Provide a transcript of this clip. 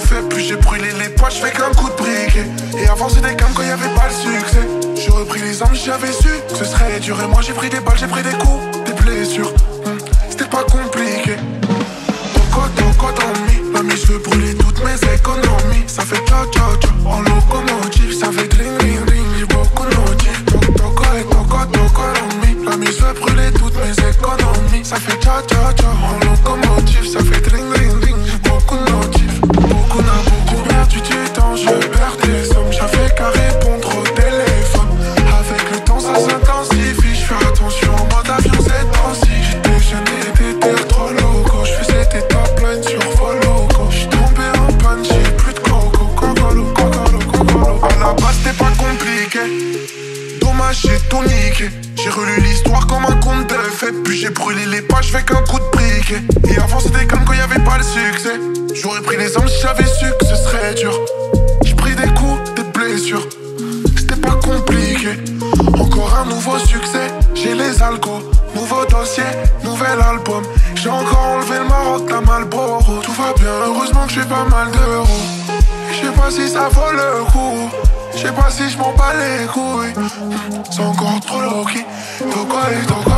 fait, plus j'ai brûlé les poches, j'fais qu'un coup de briquet. Et avant c'était comme quand y avait pas le succès. J'aurais pris les armes j'avais su que ce serait dur. Et moi j'ai pris des balles, j'ai pris des coups, des blessures. Hmm, C'était pas compliqué. Toco, toco dans mi, mamie, je veux brûler toutes mes économies. Ça fait tcha tcha tcha en locomotive, des sommes, j'avais qu'à répondre au téléphone. Avec le temps, ça s'intensifie, je fais attention en mode avion ces temps-ci. Jeune et t'étais trop loco, je faisais des top lines sur vos locaux. J'suis tombé en panne, j'ai plus de coco, cocolo, cocolo, cocolo. À la base, c'était pas compliqué. Dommage, j'ai tout niqué. J'ai relu l'histoire comme un conte de fées. Puis j'ai brûlé les pages avec un coup de briquet. Et avant, c'était comme quand y avait pas le succès. J'aurais pris les armes si j'avais su que ce serait dur. Nouveau succès. J'ai les alcos. Nouveau dossier, nouvel album. J'ai encore enlevé le Maroc, la Malboro. Tout va bien, heureusement que j'ai pas mal d'euros. Je sais pas si ça vaut le coup. Je sais pas si je m'en bats les couilles. C'est encore trop low-key. Et.